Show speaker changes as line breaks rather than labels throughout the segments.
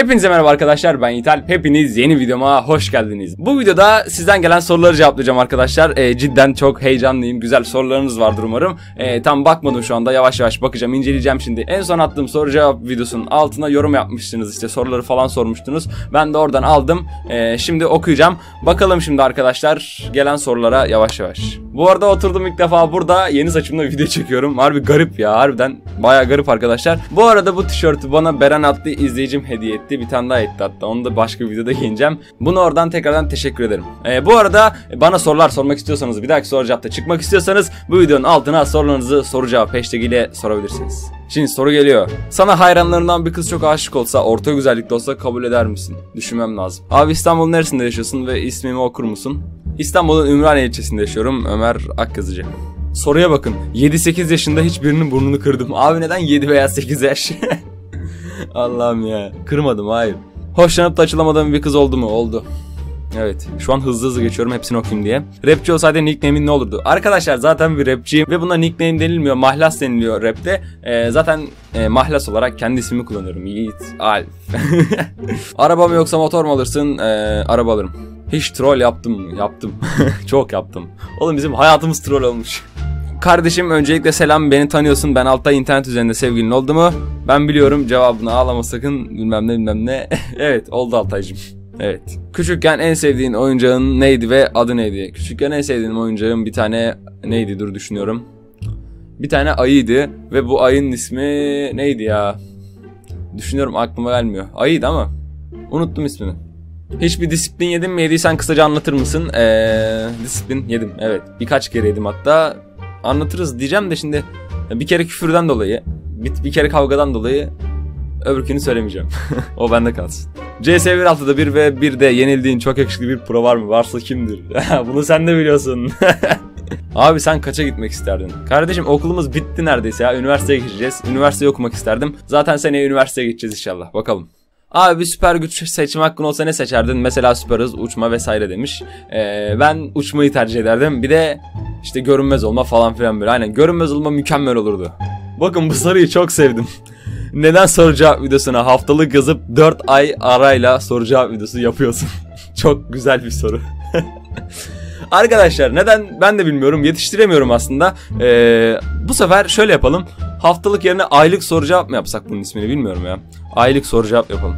Hepinize merhaba arkadaşlar ben Yiğitel. Hepiniz yeni videoma hoş geldiniz. Bu videoda sizden gelen soruları cevaplayacağım arkadaşlar. Ee, cidden çok heyecanlıyım. Güzel sorularınız vardır umarım. Ee, tam bakmadım şu anda. Yavaş yavaş bakacağım, inceleyeceğim şimdi. En son attığım soru cevap videosunun altına yorum yapmıştınız. işte soruları falan sormuştunuz. Ben de oradan aldım. Ee, şimdi okuyacağım. Bakalım şimdi arkadaşlar gelen sorulara yavaş yavaş. Bu arada oturdum ilk defa burada. Yeni saçımla video çekiyorum. Harbi garip ya. Harbiden baya garip arkadaşlar. Bu arada bu tişörtü bana Beren adlı izleyicim hediye etti. Bir tane daha etti hatta. Onu da başka bir videoda giyineceğim. Bunu oradan tekrardan teşekkür ederim. Ee, bu arada bana sorular sormak istiyorsanız bir dahaki soru cevapta çıkmak istiyorsanız bu videonun altına sorularınızı soru cevap hashtag ile sorabilirsiniz. Şimdi soru geliyor. Sana hayranlarından bir kız çok aşık olsa, orta güzellikte olsa kabul eder misin? Düşünmem lazım. Abi İstanbul'un neresinde yaşıyorsun ve ismimi okur musun? İstanbul'un Ümraniye ilçesinde yaşıyorum. Ömer Akkazıcı. Soruya bakın. 7-8 yaşında hiçbirinin burnunu kırdım. Abi neden 7 veya 8 yaş? Allah'ım ya. Kırmadım hayır. Hoşlanıp da açılamadığım bir kız oldu mu? Oldu. Evet. Şu an hızlı hızlı geçiyorum hepsini okuyayım diye. Rapçi olsaydı nickname'in ne olurdu? Arkadaşlar zaten bir rapçiyim ve buna nickname denilmiyor. Mahlas deniliyor rapte. Ee, zaten e, mahlas olarak kendi ismimi kullanıyorum. Yiğit Alp. araba mı yoksa motor mu alırsın? Ee, araba alırım. Hiç troll yaptım mı? Yaptım. Çok yaptım. Oğlum bizim hayatımız troll olmuş. Kardeşim öncelikle selam beni tanıyorsun ben altta internet üzerinde sevgilin oldu mu? Ben biliyorum cevabını ağlama sakın bilmem ne bilmem ne. evet oldu Altaycım. Evet. Küçükken en sevdiğin oyuncağın neydi ve adı neydi? Küçükken en sevdiğim oyuncağım bir tane neydi dur düşünüyorum. Bir tane ayıydı ve bu ayının ismi neydi ya? Düşünüyorum aklıma gelmiyor. Ayıydı ama unuttum ismini. Hiçbir disiplin yedin mi? Yediysen kısaca anlatır mısın? Ee, disiplin yedim evet. Birkaç kere yedim hatta. Anlatırız diyeceğim de şimdi bir kere küfürden dolayı, bir, bir kere kavgadan dolayı öbürkünü söylemeyeceğim. o bende kalsın. CS 1.6'da 1 ve 1'de yenildiğin çok yakışıklı bir pro var mı? Varsa kimdir? Bunu sen de biliyorsun. Abi sen kaça gitmek isterdin? Kardeşim okulumuz bitti neredeyse ya. Üniversiteye geçeceğiz. Üniversiteyi okumak isterdim. Zaten seneye üniversiteye geçeceğiz inşallah. Bakalım. Abi bir süper güç seçim hakkın olsa ne seçerdin? Mesela süper hız, uçma vesaire demiş. Ee, ben uçmayı tercih ederdim. Bir de işte görünmez olma falan filan böyle. Aynen görünmez olma mükemmel olurdu. Bakın bu soruyu çok sevdim. Neden soru cevap videosuna haftalık yazıp 4 ay arayla soru cevap videosu yapıyorsun? çok güzel bir soru. Arkadaşlar neden ben de bilmiyorum yetiştiremiyorum aslında. Ee, bu sefer şöyle yapalım. Haftalık yerine aylık soru cevap mı yapsak bunun ismini bilmiyorum ya. Aylık soru cevap yapalım.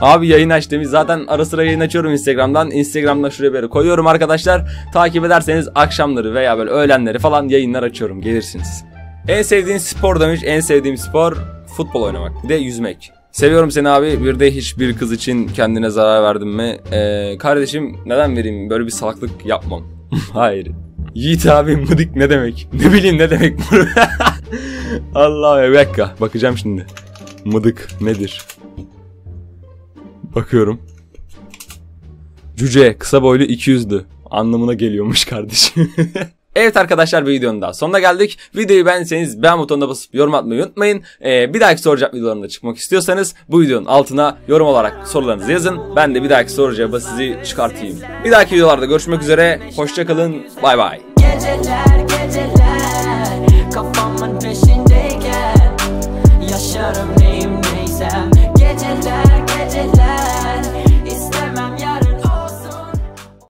Abi yayın aç demiş. Zaten ara sıra yayın açıyorum Instagram'dan. Instagram'dan şuraya yere koyuyorum arkadaşlar. Takip ederseniz akşamları veya böyle öğlenleri falan yayınlar açıyorum. Gelirsiniz. En sevdiğin spor demiş. En sevdiğim spor futbol oynamak. Bir de yüzmek. Seviyorum seni abi. Bir de hiçbir kız için kendine zarar verdin mi? Ee, kardeşim neden vereyim? Böyle bir salaklık yapmam. Hayır. Yiğit abi mıdık ne demek? Ne bileyim ne demek bu? Allah bir dakika. Bakacağım şimdi. Mıdık nedir? Bakıyorum. Cüce kısa boylu 200'dü. Anlamına geliyormuş kardeşim. Evet arkadaşlar bir videonun daha sonuna geldik. Videoyu beğendiyseniz beğen butonuna basıp yorum atmayı unutmayın. Ee, bir dahaki soracak videolarında çıkmak istiyorsanız bu videonun altına yorum olarak sorularınızı yazın. Ben de bir dahaki soru cevabı sizi çıkartayım. Bir dahaki videolarda görüşmek üzere. Hoşçakalın. Bay bay.
Geceler geceler kafama peşindeyken Yaşarım neyim neysem